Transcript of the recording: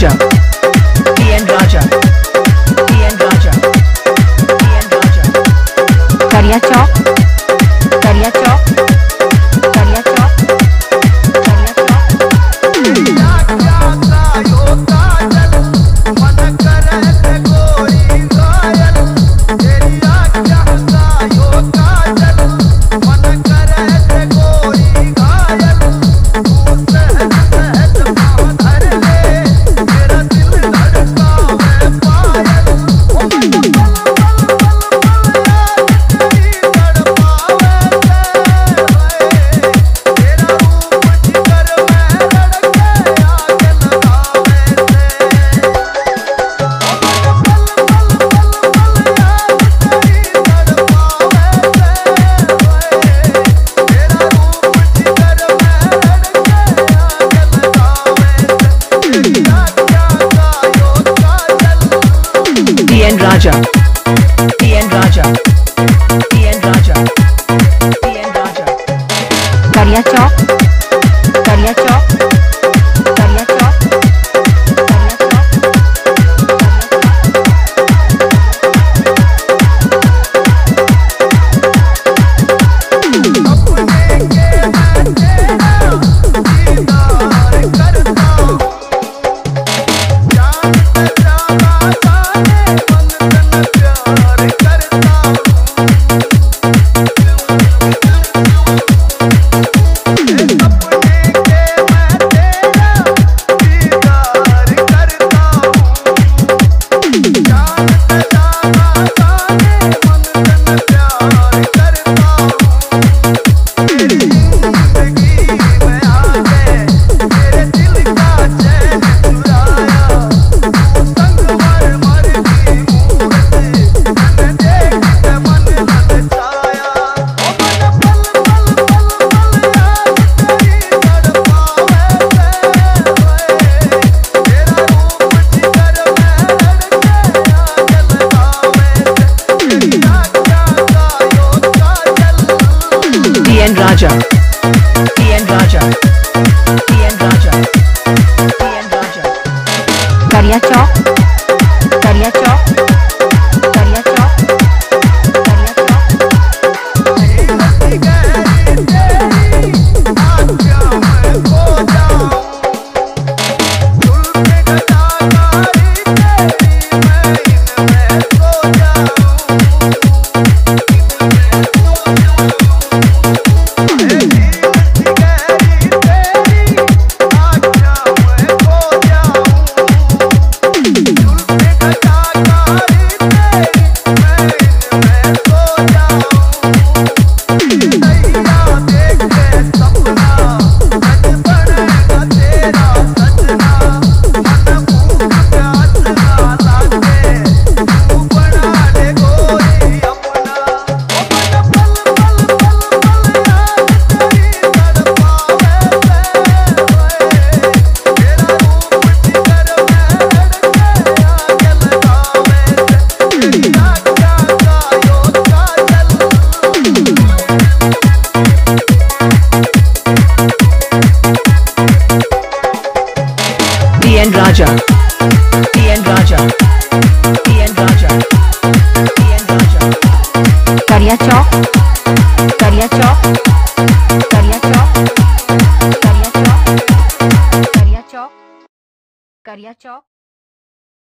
Raja. Raja. PN Raja. PN Raja. PN Raja. PN Raja. करिया चौक Raja. TN Raja. TN Raja. TN Raja. करिया चौक करिया चौक करिया चौक करिया चौक करिया चौक करिया चौक